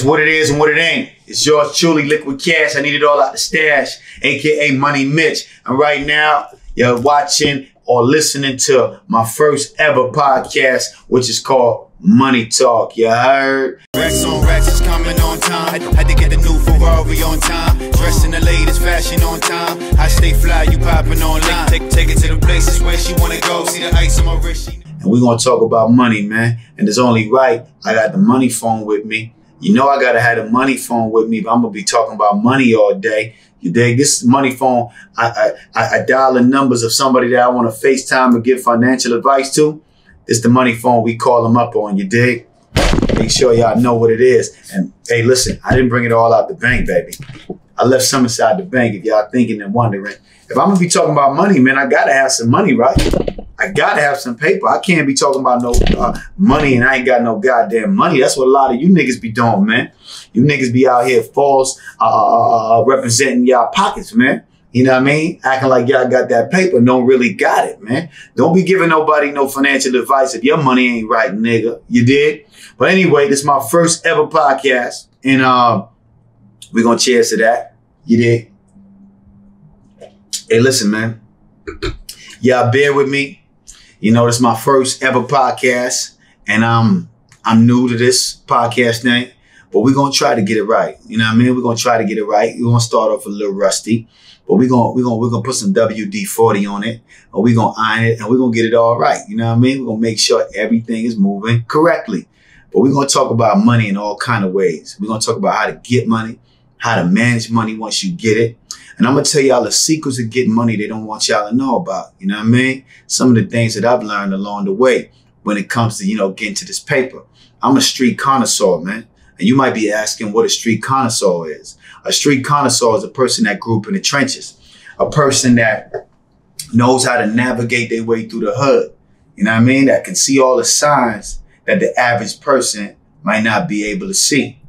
It's what it is and what it ain't. It's yours truly, Likquid Cash. I need it all out the stash, aka Money Mitch. And right now, you're watching or listening to my first ever podcast, which is called Money Talk. You heard? Racks on racks is coming on time. Had to get a new Ferrari on time. Dressed in the latest fashion on time. I stay fly, you popping online. Take, take it to the places where she wanna go. See the ice on my wrist. And we're gonna talk about money, man. And it's only right. I got the money phone with me. You know I gotta have the money phone with me, but I'm gonna be talking about money all day. You dig? This money phone, I I, I dial the numbers of somebody that I want to FaceTime or give financial advice to. It's the money phone we call them up on. You dig? Make sure y'all know what it is. And hey, listen, I didn't bring it all out the bank, baby. I left some inside the bank. If y'all thinking and wondering, if I'm gonna be talking about money, man, I gotta have some money, right? I gotta have some paper. I can't be talking about no uh, money and I ain't got no goddamn money. That's what a lot of you niggas be doing, man. You niggas be out here false, uh, uh, uh, representing y'all pockets, man. You know what I mean? Acting like y'all got that paper, don't really got it, man. Don't be giving nobody no financial advice if your money ain't right, nigga. You did? But anyway, this is my first ever podcast, and uh, we're gonna cheers to that. You did? Hey, listen, man. Y'all bear with me. You know, this is my first ever podcast, and I'm I'm new to this podcast thing, but we're gonna try to get it right. You know what I mean? We're gonna try to get it right. We're gonna start off a little rusty, but we're gonna we're gonna we're gonna put some WD forty on it, and we're gonna iron it, and we're gonna get it all right. You know what I mean? We're gonna make sure everything is moving correctly. But we're gonna talk about money in all kind of ways. We're gonna talk about how to get money, how to manage money once you get it, and I'm gonna tell y'all the secrets of getting money they don't want y'all to know about. You know what I mean? Some of the things that I've learned along the way when it comes to, you know, getting to this paper. I'm a street connoisseur, man. And you might be asking what a street connoisseur is. A street connoisseur is a person that grew up in the trenches, a person that knows how to navigate their way through the hood. You know what I mean? That can see all the signs that the average person might not be able to see.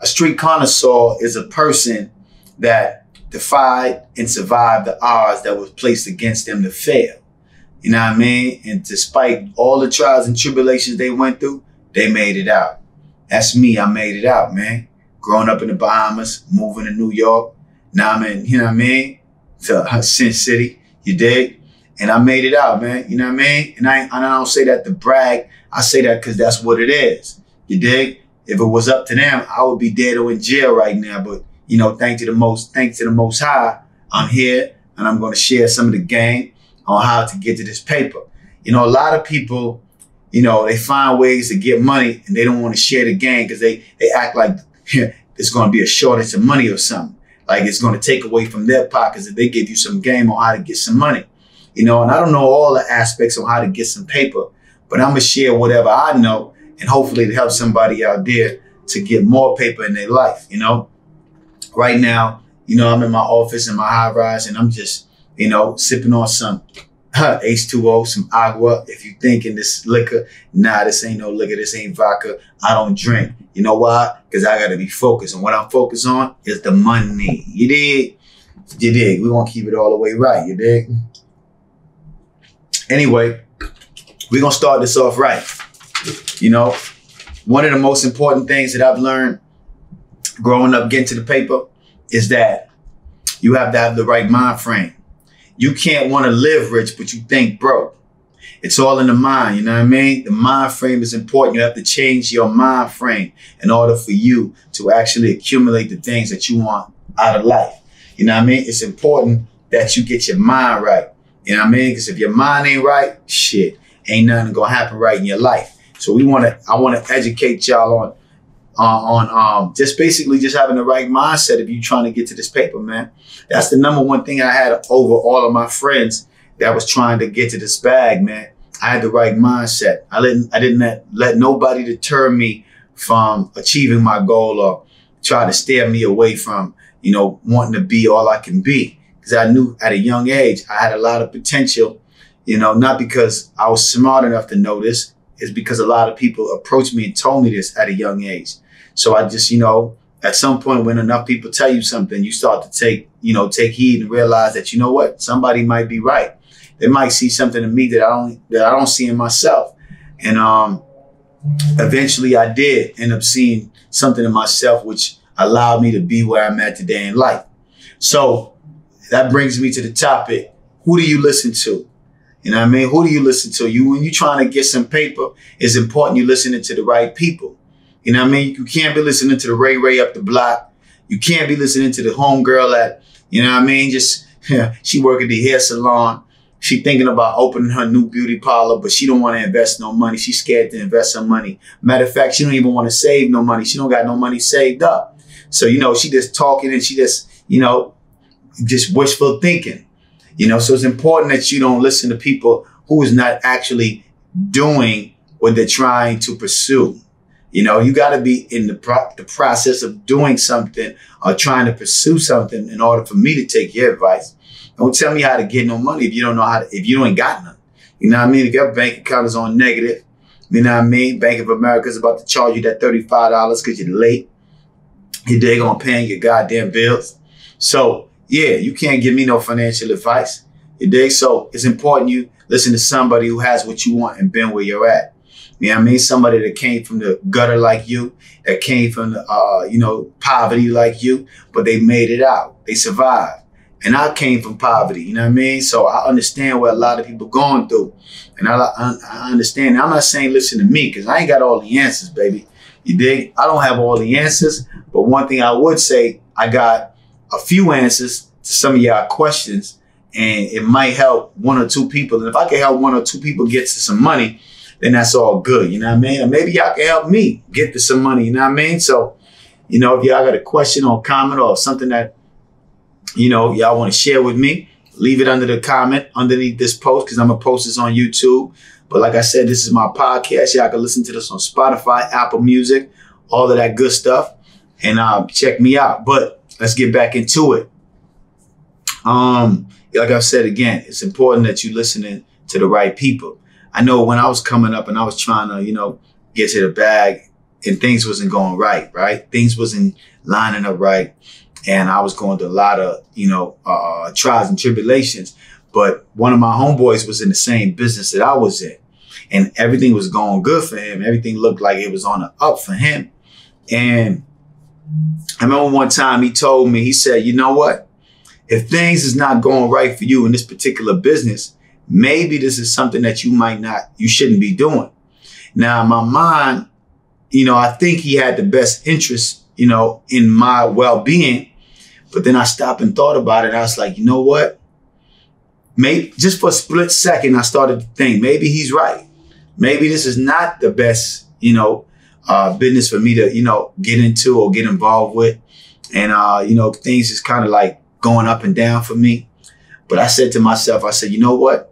A street connoisseur is a person that defied and survived the odds that was placed against them to fail. You know what I mean? And despite all the trials and tribulations they went through, they made it out. That's me. I made it out, man. Growing up in the Bahamas, moving to New York. Now I'm in, you know what I mean? To Sin City. You dig? And I made it out, man. You know what I mean? And I, and I don't say that to brag. I say that because that's what it is. You dig? If it was up to them, I would be dead or in jail right now. But you know, thanks to the most, thanks to the most high, I'm here and I'm going to share some of the game on how to get to this paper. You know, a lot of people, you know, they find ways to get money and they don't want to share the game because they, they act like there's going to be a shortage of money or something. Like it's going to take away from their pockets if they give you some game on how to get some money. You know, and I don't know all the aspects on how to get some paper, but I'm going to share whatever I know and hopefully to help somebody out there to get more paper in their life, you know? Right now, you know, I'm in my office in my high rise and I'm just, you know, sipping on some H2O, some agua. If you thinking this liquor, nah, this ain't no liquor. This ain't vodka. I don't drink. You know why? Because I got to be focused. And what I'm focused on is the money. You dig? You dig? We want to keep it all the way right. You dig? Anyway, we're going to start this off right. You know, one of the most important things that I've learned growing up, getting to the paper, is that you have to have the right mind frame. You can't want to live rich, but you think broke. It's all in the mind, you know what I mean? The mind frame is important. You have to change your mind frame in order for you to actually accumulate the things that you want out of life. You know what I mean? It's important that you get your mind right. You know what I mean? Because if your mind ain't right, shit, ain't nothing gonna happen right in your life. So we wanna, I wanna educate y'all on uh, on um, just basically just having the right mindset if you trying to get to this paper, man. That's the number one thing I had over all of my friends that was trying to get to this bag, man. I had the right mindset. I didn't I didn't let, let nobody deter me from achieving my goal or try to steer me away from, you know, wanting to be all I can be. Because I knew at a young age I had a lot of potential, you know, not because I was smart enough to know this, is because a lot of people approached me and told me this at a young age. So I just, you know, at some point when enough people tell you something, you start to take, you know, take heed and realize that, you know what, somebody might be right. They might see something in me that I don't, that I don't see in myself. And, um, eventually I did end up seeing something in myself which allowed me to be where I'm at today in life. So that brings me to the topic. Who do you listen to? You know what I mean? Who do you listen to? You when you're trying to get some paper, it's important you listening to the right people. You know what I mean? You can't be listening to the Ray Ray up the block. You can't be listening to the homegirl that, you know what I mean? Just yeah, she work at the hair salon. She thinking about opening her new beauty parlor, but she don't want to invest no money. She's scared to invest some money. Matter of fact, she don't even want to save no money. She don't got no money saved up. So, you know, she just talking and she just, you know, just wishful thinking. You know, so it's important that you don't listen to people who is not actually doing what they're trying to pursue. You know, you got to be in the, pro- the process of doing something or trying to pursue something in order for me to take your advice. Don't tell me how to get no money if you don't know how to, if you ain't got none. You know what I mean? If your bank account is on negative, you know what I mean? Bank of America is about to charge you that $35 because you're late. You're they gonna paying your goddamn bills. So yeah, you can't give me no financial advice. You dig? So it's important you listen to somebody who has what you want and been where you're at. You know what I mean? Somebody that came from the gutter like you, that came from the, uh, you know, poverty like you, but they made it out. They survived. And I came from poverty, you know what I mean? So I understand what a lot of people going through. And I, I, I understand. I'm not saying listen to me because I ain't got all the answers, baby. You dig? I don't have all the answers, but one thing I would say, I got a few answers to some of y'all questions and it might help one or two people. And if I can help one or two people get to some money, then that's all good. You know what I mean? And maybe y'all can help me get to some money. You know what I mean? So, you know, if y'all got a question or comment or something that, you know, y'all want to share with me, leave it under the comment underneath this post because I'm going to post this on YouTube. But like I said, this is my podcast. Y'all can listen to this on Spotify, Apple Music, all of that good stuff. And uh, check me out. But let's get back into it. Um, like I said again, it's important that you listening to the right people. I know when I was coming up and I was trying to, you know, get to the bag and things wasn't going right, right? Things wasn't lining up right. And I was going through a lot of, you know, uh, trials and tribulations. But one of my homeboys was in the same business that I was in. And everything was going good for him. Everything looked like it was on the up for him. And I remember one time he told me, he said, you know what? If things is not going right for you in this particular business, maybe this is something that you might not, you shouldn't be doing. Now, my mind, you know, I think he had the best interest, you know, in my well-being. But then I stopped and thought about it. I was like, you know what? Maybe just for a split second, I started to think maybe he's right. Maybe this is not the best, you know, uh, business for me to, you know, get into or get involved with. And, uh, you know, things is kind of like going up and down for me. But I said to myself, I said, you know what?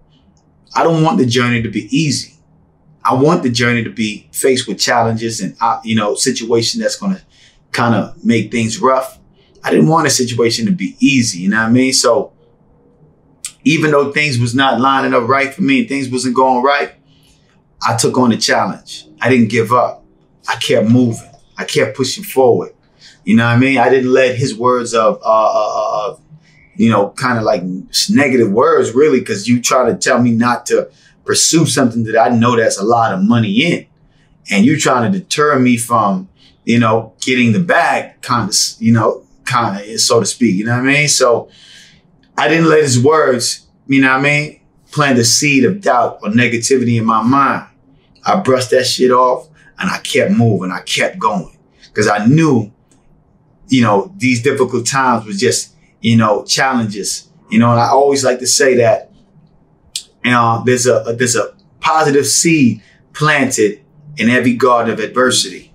I don't want the journey to be easy. I want the journey to be faced with challenges and, uh, you know, situation that's going to kind of make things rough. I didn't want a situation to be easy. You know what I mean? So even though things was not lining up right for me and things wasn't going right, I took on the challenge. I didn't give up. I kept moving. I kept pushing forward. You know what I mean? I didn't let his words of, uh, uh, uh you know, kind of like negative words really, because you try to tell me not to pursue something that I know that's a lot of money in. And you're trying to deter me from, you know, getting the bag kind of, you know, kind of, so to speak. You know what I mean? So I didn't let his words, you know what I mean, plant the seed of doubt or negativity in my mind. I brushed that shit off and I kept moving. I kept going because I knew you know, these difficult times was just, you know, challenges. You know, and I always like to say that you know, there's a, a there's a positive seed planted in every garden of adversity.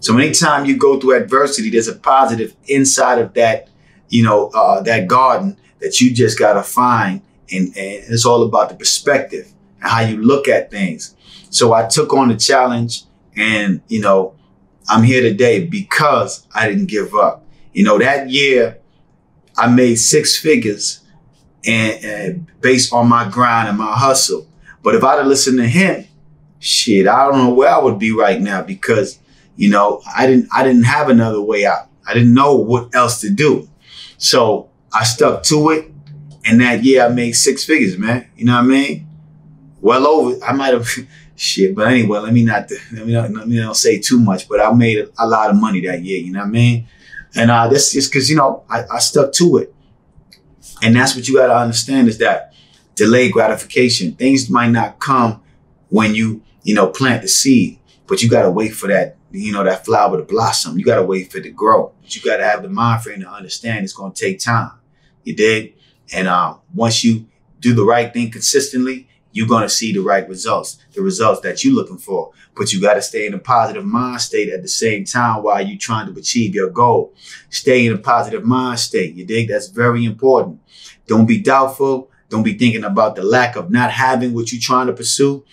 So anytime you go through adversity, there's a positive inside of that, you know, uh, that garden that you just gotta find. And, and it's all about the perspective and how you look at things. So I took on the challenge and, you know, I'm here today because I didn't give up. You know, that year I made six figures and, and based on my grind and my hustle. But if I'd have listened to him, shit, I don't know where I would be right now because, you know, I didn't I didn't have another way out. I didn't know what else to do. So I stuck to it. And that year I made six figures, man. You know what I mean? Well over, I might have Shit, but anyway, let me not let me not, let me not say too much. But I made a, a lot of money that year. You know what I mean? And uh, that's just because you know I, I stuck to it, and that's what you got to understand is that delayed gratification. Things might not come when you you know plant the seed, but you got to wait for that you know that flower to blossom. You got to wait for it to grow. But you got to have the mind frame to understand it's going to take time. You did, and uh, once you do the right thing consistently, you're going to see the right results, the results that you're looking for. But you got to stay in a positive mind state at the same time while you're trying to achieve your goal. Stay in a positive mind state. You dig? That's very important. Don't be doubtful. Don't be thinking about the lack of not having what you're trying to pursue.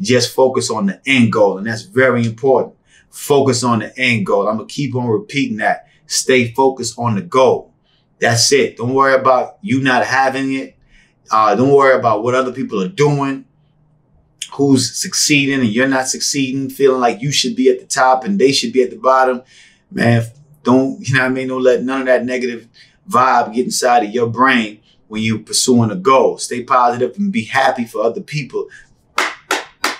Just focus on the end goal. And that's very important. Focus on the end goal. I'm going to keep on repeating that. Stay focused on the goal. That's it. Don't worry about you not having it uh, don't worry about what other people are doing, who's succeeding and you're not succeeding, feeling like you should be at the top and they should be at the bottom. Man, don't, you know I mean? Don't let none of that negative vibe get inside of your brain when you're pursuing a goal. Stay positive and be happy for other people.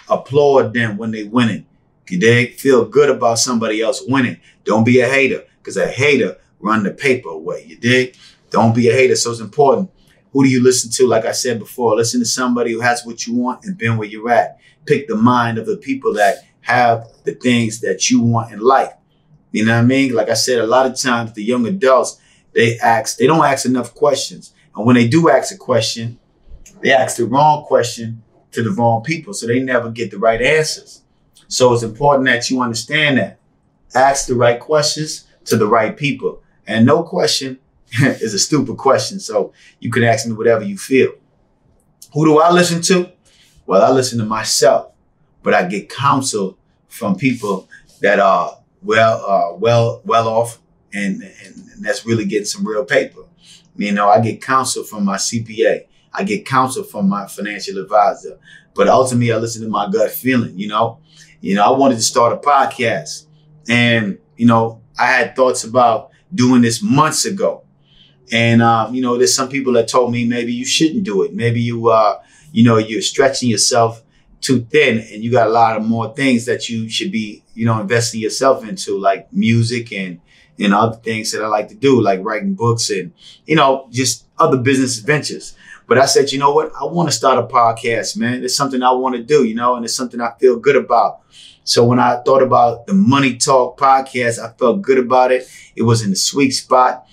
Applaud them when they winning. They feel good about somebody else winning. Don't be a hater because a hater run the paper away. You dig? Don't be a hater. So it's important who do you listen to? Like I said before, listen to somebody who has what you want and been where you're at. Pick the mind of the people that have the things that you want in life. You know what I mean? Like I said, a lot of times the young adults, they ask, they don't ask enough questions. And when they do ask a question, they ask the wrong question to the wrong people. So they never get the right answers. So it's important that you understand that. Ask the right questions to the right people. And no question is a stupid question. So you can ask me whatever you feel. Who do I listen to? Well, I listen to myself, but I get counsel from people that are well, uh, well, well off, and, and, and that's really getting some real paper. You know, I get counsel from my CPA. I get counsel from my financial advisor, but ultimately I listen to my gut feeling. You know, you know, I wanted to start a podcast, and you know, I had thoughts about doing this months ago. And um, you know, there's some people that told me maybe you shouldn't do it. Maybe you uh, you know, you're stretching yourself too thin and you got a lot of more things that you should be, you know, investing yourself into, like music and and other things that I like to do, like writing books and, you know, just other business ventures. But I said, you know what? I want to start a podcast, man. It's something I want to do, you know, and it's something I feel good about. So when I thought about the Money Talk podcast, I felt good about it. It was in the sweet spot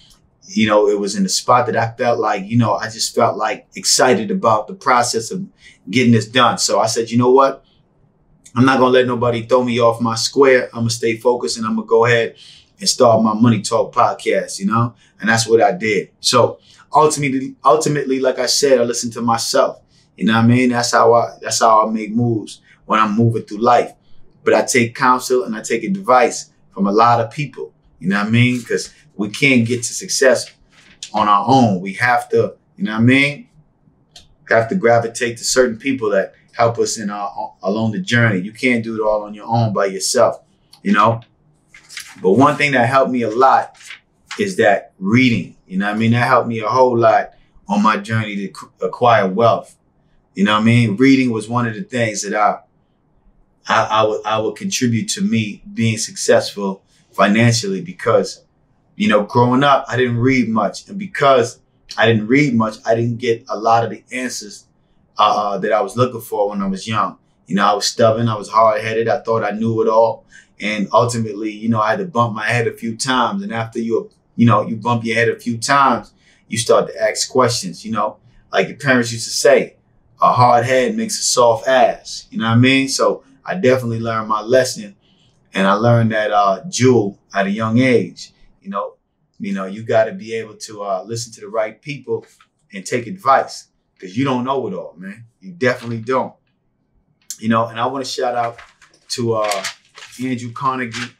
you know, it was in a spot that I felt like, you know, I just felt like excited about the process of getting this done. So I said, you know what? I'm not gonna let nobody throw me off my square. I'm gonna stay focused and I'm gonna go ahead and start my Money Talk podcast, you know? And that's what I did. So ultimately, ultimately, like I said, I listen to myself. You know what I mean? That's how I that's how I make moves when I'm moving through life. But I take counsel and I take advice from a lot of people. You know what I mean? Because we can't get to success on our own. We have to, you know what I mean? Have to gravitate to certain people that help us in our along the journey. You can't do it all on your own by yourself, you know? But one thing that helped me a lot is that reading. You know what I mean? That helped me a whole lot on my journey to acquire wealth. You know what I mean? Reading was one of the things that I I, I would I would contribute to me being successful financially because you know, growing up, I didn't read much. And because I didn't read much, I didn't get a lot of the answers uh, that I was looking for when I was young. You know, I was stubborn, I was hard headed, I thought I knew it all. And ultimately, you know, I had to bump my head a few times. And after you, you know, you bump your head a few times, you start to ask questions, you know, like your parents used to say, a hard head makes a soft ass. You know what I mean? So I definitely learned my lesson. And I learned that uh, jewel at a young age. You know, you know, you got to be able to uh, listen to the right people and take advice because you don't know it all, man. You definitely don't. You know, and I want to shout out to uh, Andrew Carnegie.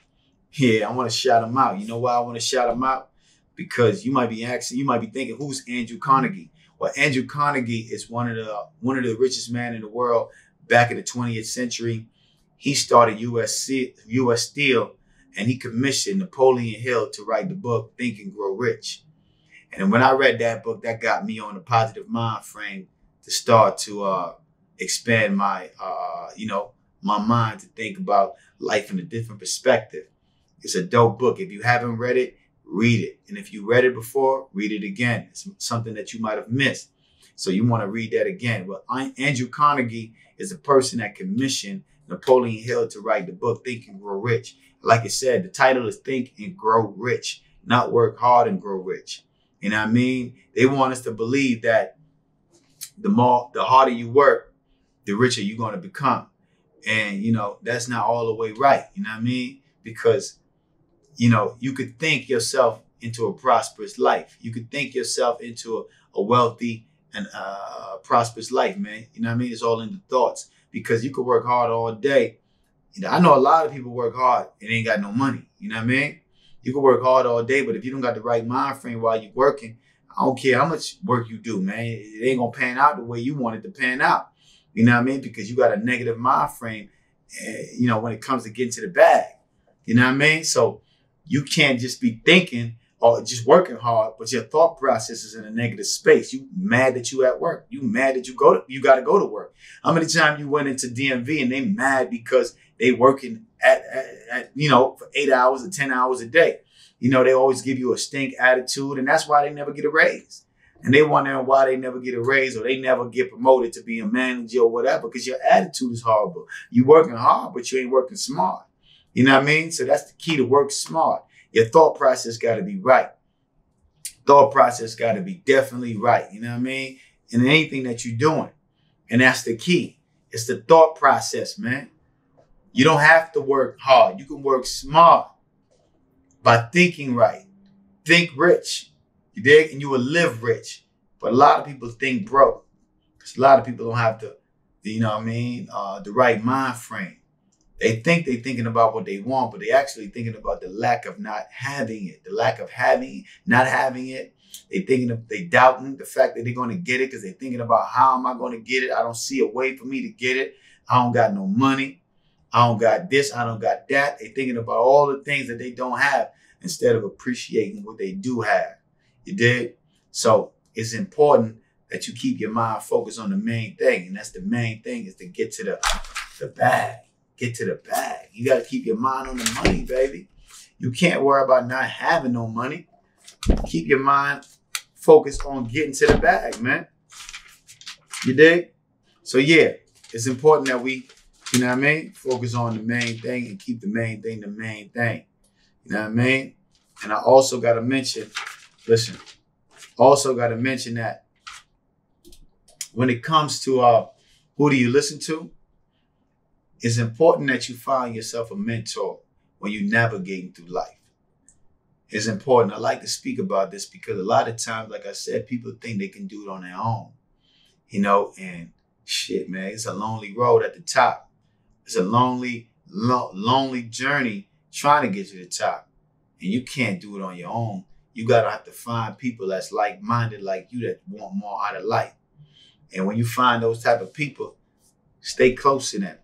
Yeah, I want to shout him out. You know why I want to shout him out? Because you might be asking, you might be thinking, who's Andrew Carnegie? Well, Andrew Carnegie is one of the one of the richest men in the world back in the 20th century. He started US, US Steel and he commissioned Napoleon Hill to write the book Think and Grow Rich. And when I read that book, that got me on a positive mind frame to start to uh, expand my, uh, you know, my mind to think about life in a different perspective. It's a dope book. If you haven't read it, read it. And if you read it before, read it again. It's something that you might have missed. So you want to read that again. Well, Andrew Carnegie is a person that commissioned Napoleon Hill to write the book Think and Grow Rich. Like I said, the title is Think and Grow Rich, not Work Hard and Grow Rich. You know what I mean? They want us to believe that the more, the harder you work, the richer you're going to become. And, you know, that's not all the way right. You know what I mean? Because, you know, you could think yourself into a prosperous life. You could think yourself into a, a wealthy and uh, prosperous life, man. You know what I mean? It's all in the thoughts because you could work hard all day. I know a lot of people work hard and ain't got no money. You know what I mean? You can work hard all day, but if you don't got the right mind frame while you're working, I don't care how much work you do, man. It ain't gonna pan out the way you want it to pan out. You know what I mean? Because you got a negative mind frame, uh, you know, when it comes to getting to the bag. You know what I mean? So you can't just be thinking or just working hard, but your thought process is in a negative space. You mad that you at work. You mad that you go to you got to go to work. How many times you went into DMV and they mad because they working at, at, at you know for eight hours or ten hours a day. You know they always give you a stink attitude, and that's why they never get a raise. And they wondering why they never get a raise or they never get promoted to be a manager or whatever because your attitude is horrible. You working hard, but you ain't working smart. You know what I mean? So that's the key to work smart. Your thought process got to be right. Thought process got to be definitely right. You know what I mean? In anything that you're doing. And that's the key. It's the thought process, man. You don't have to work hard. You can work smart by thinking right. Think rich. You dig? And you will live rich. But a lot of people think broke. Because a lot of people don't have the, you know what I mean, uh, the right mind frame. They think they're thinking about what they want, but they're actually thinking about the lack of not having it, the lack of having, not having it. They thinking of, they doubting the fact that they're going to get it because they're thinking about how am I going to get it? I don't see a way for me to get it. I don't got no money. I don't got this. I don't got that. They're thinking about all the things that they don't have instead of appreciating what they do have. You did? So it's important that you keep your mind focused on the main thing. And that's the main thing is to get to the, the bag get to the bag. You got to keep your mind on the money, baby. You can't worry about not having no money. Keep your mind focused on getting to the bag, man. You dig? So yeah, it's important that we, you know what I mean, focus on the main thing and keep the main thing the main thing. You know what I mean? And I also got to mention, listen, also got to mention that when it comes to uh, who do you listen to? It's important that you find yourself a mentor when you're navigating through life. It's important. I like to speak about this because a lot of times, like I said, people think they can do it on their own, you know, and shit, man, it's a lonely road at the top. It's a lonely, lo- lonely journey trying to get to the top. And you can't do it on your own. You gotta have to find people that's like-minded like you that want more out of life. And when you find those type of people, stay close to them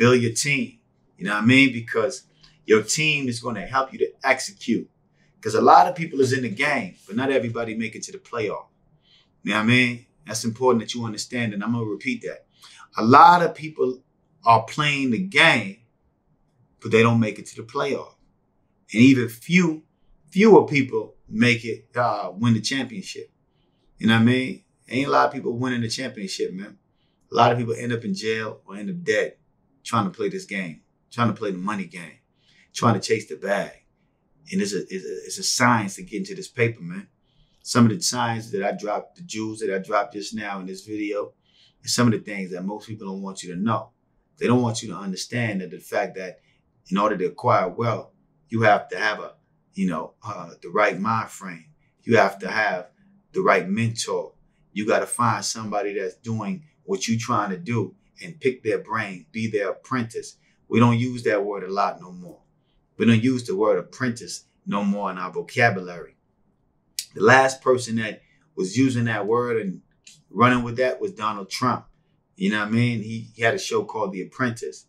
build your team. You know what I mean? Because your team is going to help you to execute. Because a lot of people is in the game, but not everybody make it to the playoff. You know what I mean? That's important that you understand, and I'm gonna repeat that. A lot of people are playing the game, but they don't make it to the playoff. And even few, fewer people make it uh, win the championship. You know what I mean? Ain't a lot of people winning the championship, man. A lot of people end up in jail or end up dead trying to play this game, trying to play the money game, trying to chase the bag. And it's a, it's a, it's a science to get into this paper, man. Some of the signs that I dropped, the jewels that I dropped just now in this video, and some of the things that most people don't want you to know. They don't want you to understand that the fact that in order to acquire wealth, you have to have a, you know, uh, the right mind frame. You have to have the right mentor. You got to find somebody that's doing what you're trying to do and pick their brain, be their apprentice. We don't use that word a lot no more. We don't use the word apprentice no more in our vocabulary. The last person that was using that word and running with that was Donald Trump. You know what I mean? He, he had a show called The Apprentice.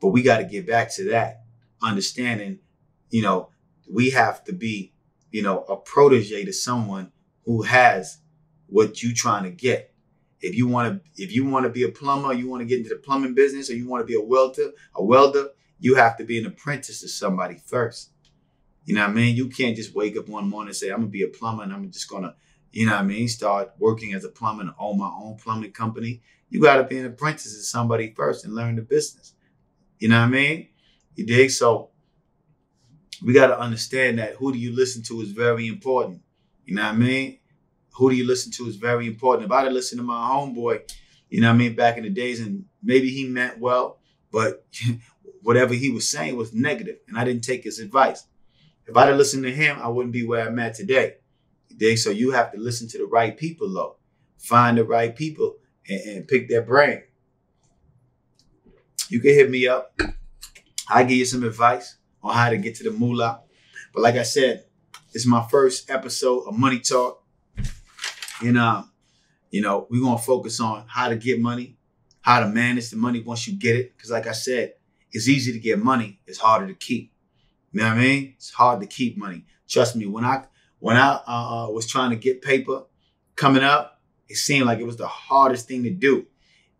But we got to get back to that, understanding, you know, we have to be, you know, a protege to someone who has what you trying to get. If you want to, if you want to be a plumber, you want to get into the plumbing business, or you want to be a welder, a welder, you have to be an apprentice to somebody first. You know what I mean? You can't just wake up one morning and say, I'm gonna be a plumber and I'm just gonna, you know what I mean, start working as a plumber and own my own plumbing company. You gotta be an apprentice to somebody first and learn the business. You know what I mean? You dig? So we gotta understand that who do you listen to is very important. You know what I mean? Who do you listen to is very important. If I'd listened to my homeboy, you know what I mean, back in the days, and maybe he meant well, but whatever he was saying was negative, and I didn't take his advice. If I'd have listened to him, I wouldn't be where I'm at today. So you have to listen to the right people, though. Find the right people and, and pick their brain. You can hit me up. I give you some advice on how to get to the moolah. But like I said, it's my first episode of Money Talk. And um, you know, we're gonna focus on how to get money, how to manage the money once you get it. Because like I said, it's easy to get money, it's harder to keep. You know what I mean? It's hard to keep money. Trust me, when I when I uh, uh, was trying to get paper coming up, it seemed like it was the hardest thing to do.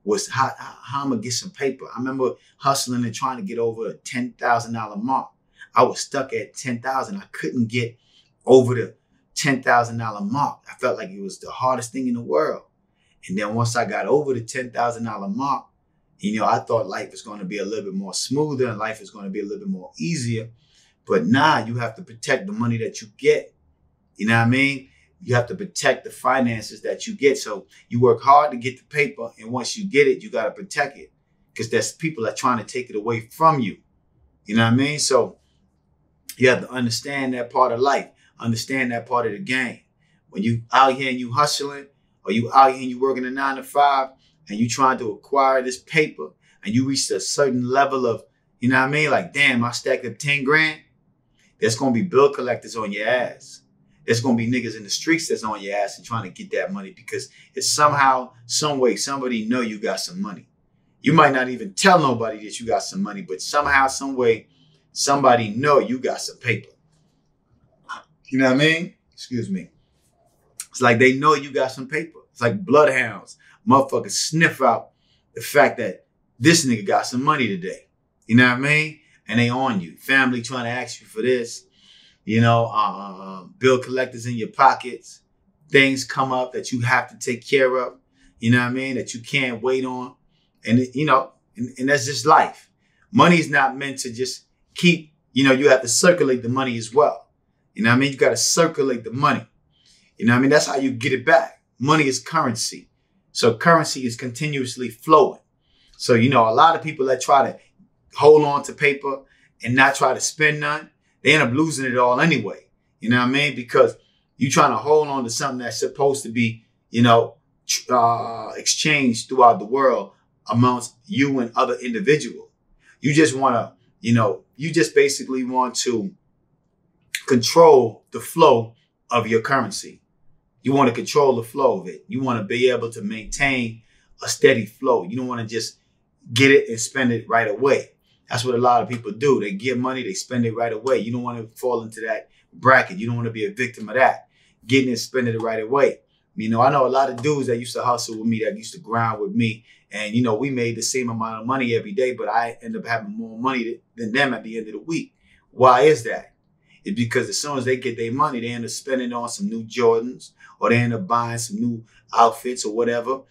Was how, how I'm gonna get some paper. I remember hustling and trying to get over a ten thousand dollar mark. I was stuck at ten thousand. I couldn't get over the ten thousand dollar mark. I felt like it was the hardest thing in the world. And then once I got over the ten thousand dollar mark, you know, I thought life was going to be a little bit more smoother and life is going to be a little bit more easier. But now you have to protect the money that you get. You know what I mean? You have to protect the finances that you get. So you work hard to get the paper, and once you get it, you got to protect it because there's people that are trying to take it away from you. You know what I mean? So you have to understand that part of life, understand that part of the game. When you out here and you hustling, or you out here and you working a nine to five, and you trying to acquire this paper, and you reach a certain level of, you know what I mean? Like, damn, I stacked up 10 grand. There's gonna be bill collectors on your ass. There's gonna be niggas in the streets that's on your ass and trying to get that money because it's somehow, some way, somebody know you got some money. You might not even tell nobody that you got some money, but somehow, some way, somebody know you got some paper. You know what I mean? Excuse me. It's like they know you got some paper. It's like bloodhounds. Motherfuckers sniff out the fact that this nigga got some money today. You know what I mean? And they on you. Family trying to ask you for this. You know, uh, uh, uh, bill collectors in your pockets. Things come up that you have to take care of. You know what I mean? That you can't wait on. And, you know, and, and that's just life. Money is not meant to just keep, you know, you have to circulate the money as well. You know what I mean? You got to circulate the money. You know what I mean? That's how you get it back. Money is currency. So currency is continuously flowing. So, you know, a lot of people that try to hold on to paper and not try to spend none, they end up losing it all anyway. You know what I mean? Because you're trying to hold on to something that's supposed to be, you know, uh, exchanged throughout the world amongst you and other individuals. You just want to, you know, you just basically want to control the flow of your currency. You want to control the flow of it. You want to be able to maintain a steady flow. You don't want to just get it and spend it right away. That's what a lot of people do. They get money, they spend it right away. You don't want to fall into that bracket. You don't want to be a victim of that. Getting it, spending it right away. You know, I know a lot of dudes that used to hustle with me, that used to grind with me. And, you know, we made the same amount of money every day, but I end up having more money than them at the end of the week. Why is that? It's because as soon as they get their money, they end up spending on some new Jordans or they end up buying some new outfits or whatever.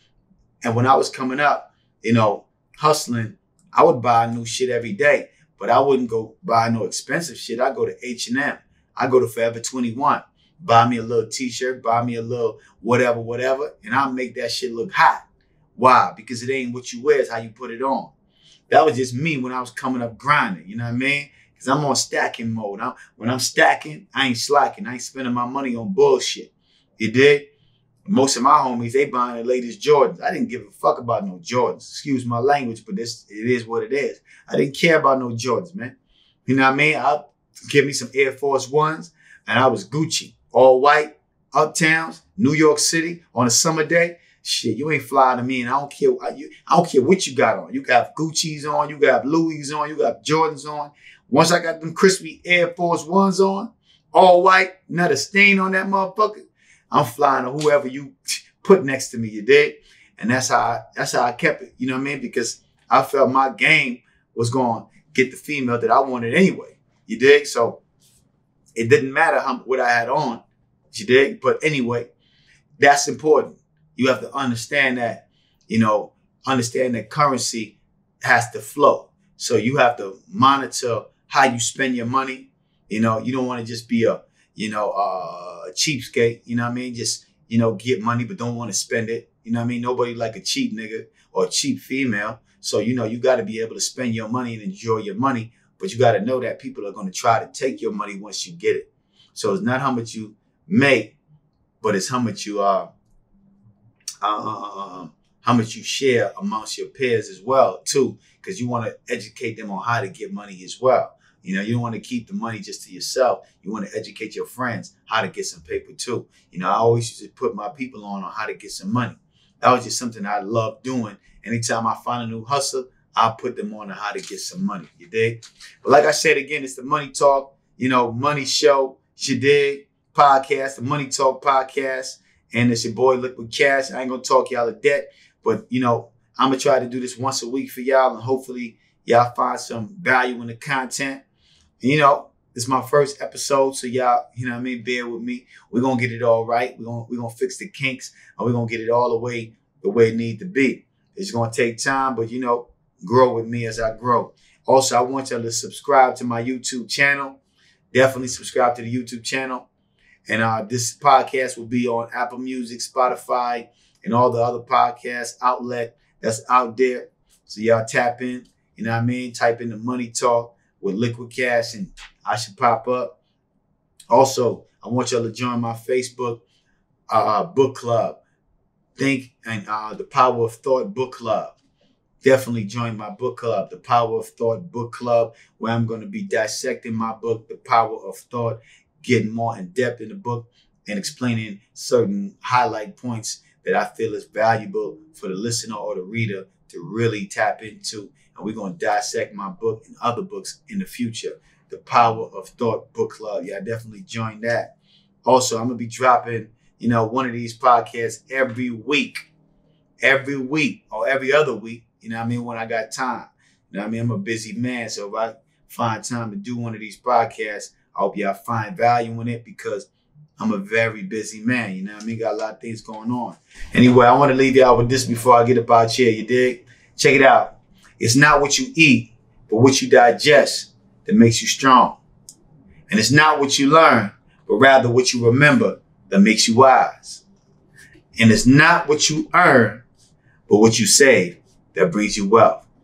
And when I was coming up, you know, hustling, I would buy new shit every day, but I wouldn't go buy no expensive shit. I go to H and M. I go to Forever 21. Buy me a little t-shirt, buy me a little whatever, whatever, and I'll make that shit look hot. Why? Because it ain't what you wear, it's how you put it on. That was just me when I was coming up grinding, you know what I mean? Because I'm on stacking mode. I'm, when I'm stacking, I ain't slacking. I ain't spending my money on bullshit. You did? Most of my homies, they buying the latest Jordans. I didn't give a fuck about no Jordans. Excuse my language, but this it is what it is. I didn't care about no Jordans, man. You know what I mean? I give me some Air Force Ones, and I was Gucci, all white, uptowns, New York City on a summer day. Shit, you ain't flying to me, and I don't care. I, you, I don't care what you got on. You got Gucci's on, you got Louis on, you got Jordans on. Once I got them crispy Air Force Ones on, all white, not a stain on that motherfucker. I'm flying to whoever you put next to me, you did. And that's how I, that's how I kept it. You know what I mean? Because I felt my game was going to get the female that I wanted anyway. You dig? So it didn't matter how what I had on. You dig? But anyway, that's important. You have to understand that, you know, understand that currency has to flow. So you have to monitor how you spend your money. You know, you don't want to just be a, you know, uh, a cheapskate. You know what I mean? Just, you know, get money but don't want to spend it. You know what I mean? Nobody like a cheap nigga or a cheap female. So, you know, you got to be able to spend your money and enjoy your money. But you got to know that people are going to try to take your money once you get it. So it's not how much you make, but it's how much you are, uh, uh, how much you share amongst your peers as well, too, because you want to educate them on how to get money as well. You know, you don't want to keep the money just to yourself. You want to educate your friends how to get some paper too. You know, I always used to put my people on on how to get some money. That was just something I love doing. Anytime I find a new hustle, I'll put them on how to get some money. You dig? But like I said again, it's the money talk, you know, money show. You dig? Podcast, the Money Talk podcast. And it's your boy Likquid Cash. I ain't gonna talk y'all to debt, but you know, I'm gonna try to do this once a week for y'all, and hopefully y'all find some value in the content. You know, it's my first episode, so y'all, you know I mean, bear with me. We're gonna get it all right. We're gonna we're gonna fix the kinks and we're gonna get it all the way the way it need to be. It's gonna take time, but you know, grow with me as I grow. Also, I want y'all to subscribe to my YouTube channel. Definitely subscribe to the YouTube channel. And uh, this podcast will be on Apple Music, Spotify, and all the other podcast outlet that's out there. So y'all tap in, you know what I mean? Type in the money talk with Likquid cash and I should pop up. Also, I want y'all to join my Facebook uh, book club. Think and uh, the Power of Thought book club. Definitely join my book club, the Power of Thought book club, where I'm going to be dissecting my book, The Power of Thought, getting more in depth in the book and explaining certain highlight points that I feel is valuable for the listener or the reader to really tap into. And we're going to dissect my book and other books in the future. The Power of Thought Book Club. Yeah, definitely join that. Also, I'm going to be dropping, you know, one of these podcasts every week. Every week or every other week. You know I mean? When I got time. You know I mean? I'm a busy man. So if I find time to do one of these podcasts, I hope y'all find value in it because I'm a very busy man. You know what I mean? Got a lot of things going on. Anyway, I want to leave y'all with this before I get up out here. You dig? Check it out. It's not what you eat, but what you digest that makes you strong. And it's not what you learn, but rather what you remember that makes you wise. And it's not what you earn, but what you save that brings you wealth.